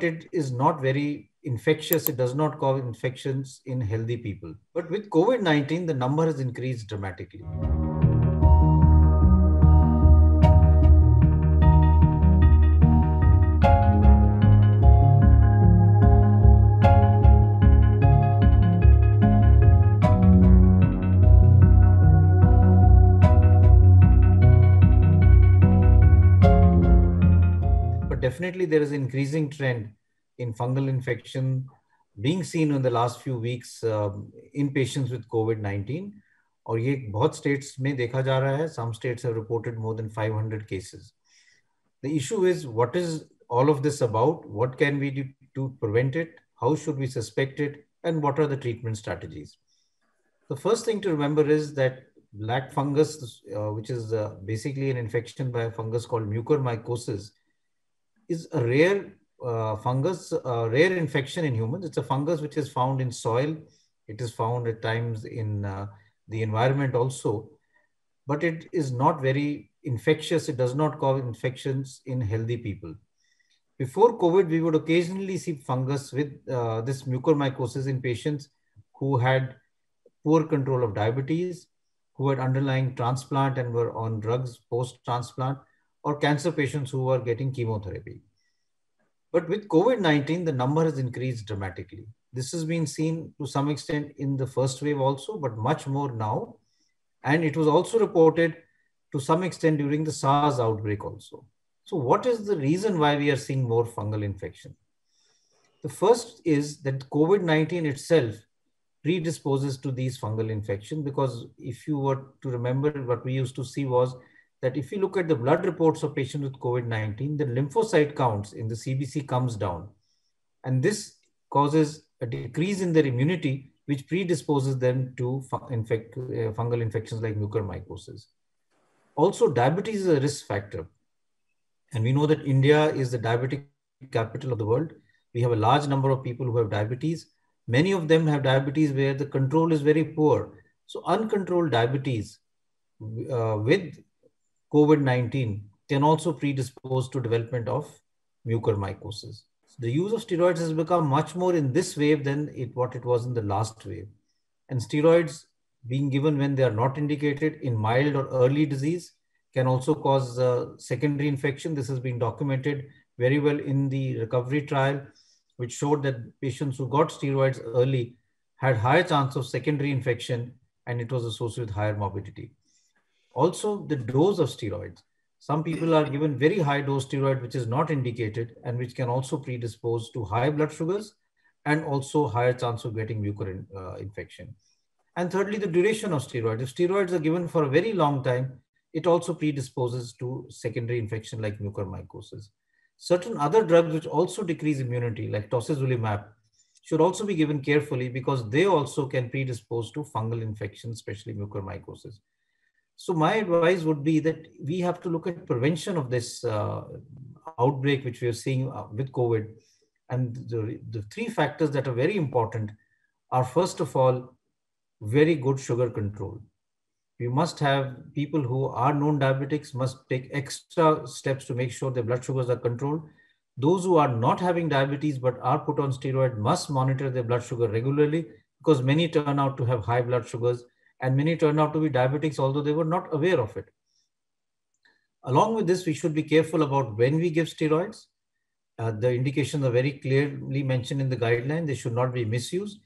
it is not very infectious. It does not cause infections in healthy people. But with COVID 19, the number has increased dramatically. definitely there is an increasing trend in fungal infection being seen in the last few weeks um, in patients with COVID-19. और ये बहुत states में देखा जा रहा है. Some states have reported more than 500 cases. The issue is what is all of this about? What can we do to prevent it? How should we suspect it? And what are the treatment strategies? The first thing to remember is that black fungus, uh, which is uh, basically an infection by a fungus called mucormycosis, is a rare uh, fungus, a rare infection in humans. It's a fungus which is found in soil. It is found at times in uh, the environment also, but it is not very infectious. It does not cause infections in healthy people. Before COVID, we would occasionally see fungus with uh, this mucormycosis in patients who had poor control of diabetes, who had underlying transplant and were on drugs post-transplant, or cancer patients who are getting chemotherapy. But with COVID 19, the number has increased dramatically. This has been seen to some extent in the first wave also, but much more now. And it was also reported to some extent during the SARS outbreak also. So, what is the reason why we are seeing more fungal infection? The first is that COVID 19 itself predisposes to these fungal infections because if you were to remember what we used to see was that if you look at the blood reports of patients with COVID-19, the lymphocyte counts in the CBC comes down. And this causes a decrease in their immunity, which predisposes them to infect, uh, fungal infections like mucormycosis. Also, diabetes is a risk factor. And we know that India is the diabetic capital of the world. We have a large number of people who have diabetes. Many of them have diabetes where the control is very poor. So uncontrolled diabetes uh, with COVID-19 can also predispose to development of mucormycosis. The use of steroids has become much more in this wave than it, what it was in the last wave. And steroids being given when they are not indicated in mild or early disease can also cause secondary infection. This has been documented very well in the recovery trial, which showed that patients who got steroids early had higher chance of secondary infection and it was associated with higher morbidity. Also, the dose of steroids. Some people are given very high dose steroid, which is not indicated and which can also predispose to high blood sugars and also higher chance of getting mucor uh, infection. And thirdly, the duration of steroids. If steroids are given for a very long time, it also predisposes to secondary infection like mucormycosis. Certain other drugs which also decrease immunity, like tocilizumab, should also be given carefully because they also can predispose to fungal infection, especially mucormycosis. So my advice would be that we have to look at prevention of this uh, outbreak, which we are seeing uh, with COVID. And the, the three factors that are very important are first of all, very good sugar control. We must have people who are known diabetics must take extra steps to make sure their blood sugars are controlled. Those who are not having diabetes but are put on steroid must monitor their blood sugar regularly because many turn out to have high blood sugars and many turn out to be diabetics, although they were not aware of it. Along with this, we should be careful about when we give steroids. Uh, the indications are very clearly mentioned in the guideline. They should not be misused.